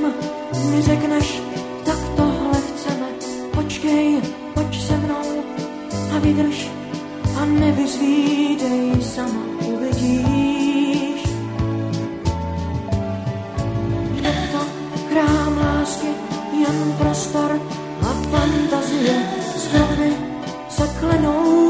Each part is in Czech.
kam mi řekneš, tak tohle chceme. Počkej, pojď se mnou a vydrž a nevyzvídej sama, uvidíš. Je to chrám lásky, jen prostor a fantazie, stromy se klenou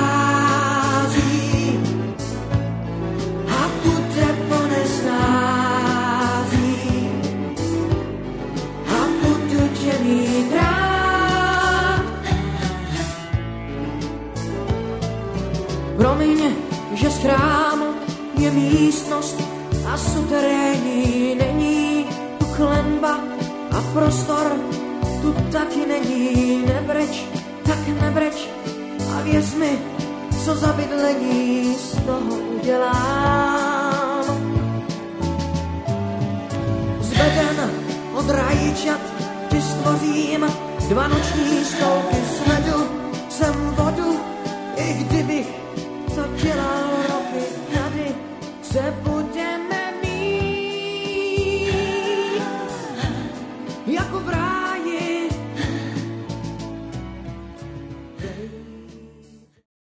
Promiň, že z chrámu je místnost a suterénní není tu klenba a prostor tu taky není. Nebreč, tak nebreč a věř mi, co za bydlení z toho udělám. Zveden od rajčat ti stvořím dva noční stolky svedu